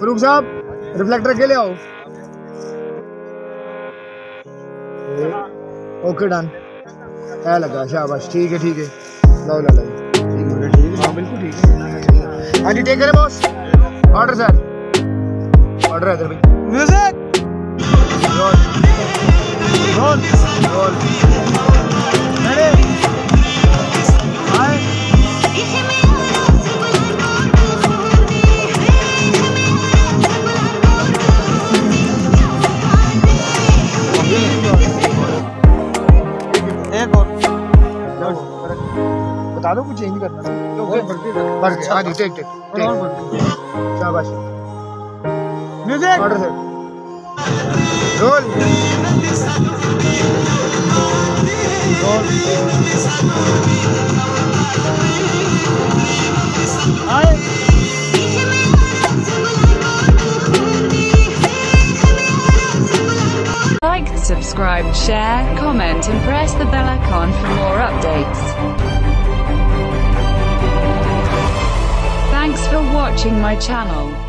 फरूक साहब रिफ्लेक्टर के ले आओ। ओके डन है लगा शाबाश। ठीक है ठीक है। लो ला लो ठीक है ठीक है। हाँ बिल्कुल ठीक है। हाँ जी टेक करे बॉस ऑर्डर सर ऑर्डर है इधर भाई। म्यूज़िक रोल रोल रोल एक और। बता दो कुछ चेंज करना है और बढ़ती बढ़ गया। हाँ जी टेक टेक और बढ़ती शाबाश। Music order sir roll hi Like, subscribe, share, comment and press the bell icon for more updates. Thanks for watching my channel.